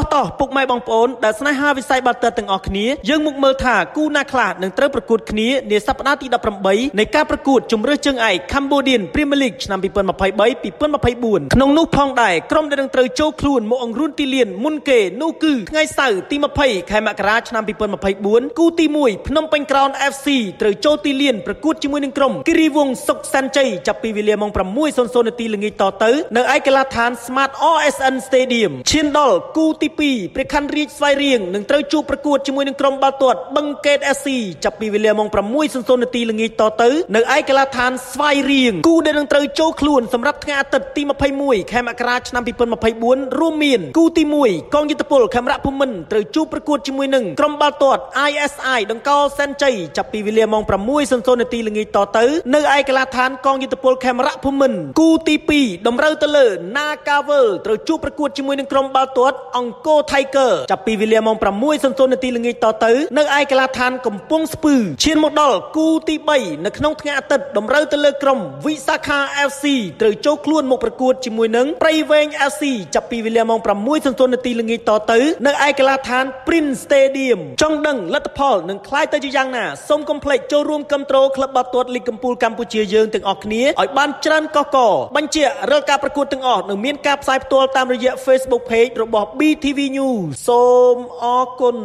ោះតោះពុកម៉ែបងប្អូនដែលស្នេហាវិស័យបាល់ទះទាំងអស់គ្នាយើងមកមើលថាគូណាខ្លះនឹងត្រូវប្រកួតគ្នានាសប្តាហ៍ទី18នៃការប្រកួតជម្រើសជើងឯក Cambodian Premier League ឆ្នាំ2023-2024ក្នុងនោះផងដែរក្រុមដែលនឹងត្រូវចូលខ្លួនមកអង្រួនទីលានមុនគេនោះគឺថ្ងៃសៅរ៍ទី20ខែមករាឆ្នាំ2024គូទី1ភ្នំពេញក្រោន FC ត្រូវចូលទីលានប្រកួតជាមួយនឹងក្រុមគិរីវង្សសុកសាន់ជ័យចាប់ពីវេលាម៉ោង6:00នាទីល្ងាចតទៅនៅឯកីឡដ្ឋាន Smart RSN Stadium ឈានដល់គូទី2ព្រះខ័នរាជស្វាយរៀងនឹងត្រូវជួបប្រកួតជាមួយនឹងក្រុមបាល់ទាត់បឹងកេត SC ចាប់ពីវេលាម៉ោង6:00នាទីល្ងាចតទៅនៅឯកីឡដ្ឋានស្វាយរៀងគូដែលនឹងត្រូវចូលខ្លួនសម្រាប់ថ្ងៃអាទិត្យទី21ខែមករាឆ្នាំ2024រួមមានគូទី1កងយុទ្ធពលខេមរៈភូមិន្ទត្រូវជួបប្រកួតជាមួយនឹងក្រុមបាល់ទាត់ ISI ដង្កោសែនជ័យចាប់ពីវេលាម៉ោង6:00នាទីល្ងាចតទៅនៅឯកីឡដ្ឋានកងយុទ្ធពលខេមរៈភូមិន្ទគូទី2តម្រូវទៅលើ Nagavel ត្រូវជួបប្រកួតជាមួយនឹងក្រុមបាល់ទាត់អង្គរ Tiger ចាប់ពីវេលាម៉ោង6:00នាទីល្ងាចតទៅនៅឯកីឡដ្ឋានកំពង់ស្ពឺឈានមកដល់គូទី3នៅក្នុងថ្ងៃអាទិត្យតម្រូវទៅលើក្រុមវិសាខា FC ត្រូវចូលខ្លួនមកប្រកួតជាមួយនឹងព្រៃវែង FC ចាប់ពីវេលាម៉ោង6:00នាទីល្ងាចតទៅនៅឯកីឡដ្ឋាន Prince Stadium ចង់ដឹងលទ្ធផលនឹងខ្លាយទៅជាយ៉ាងណាសូមកុំភ្លេចចូលរួមគ្រប់គ្រងក្លឹបបាល់ទាត់លីកកំពូលកម្ពុជាយើងទាំងអស់គ្នាឲ្យបានច្រើនកកកបញ្ជារាល់ការប្រកួតទាំងអស់នឹងមានការផ្សាយផ្ទាល់តាមរយៈ Facebook Page របស់ BTV News សូមអរគុណ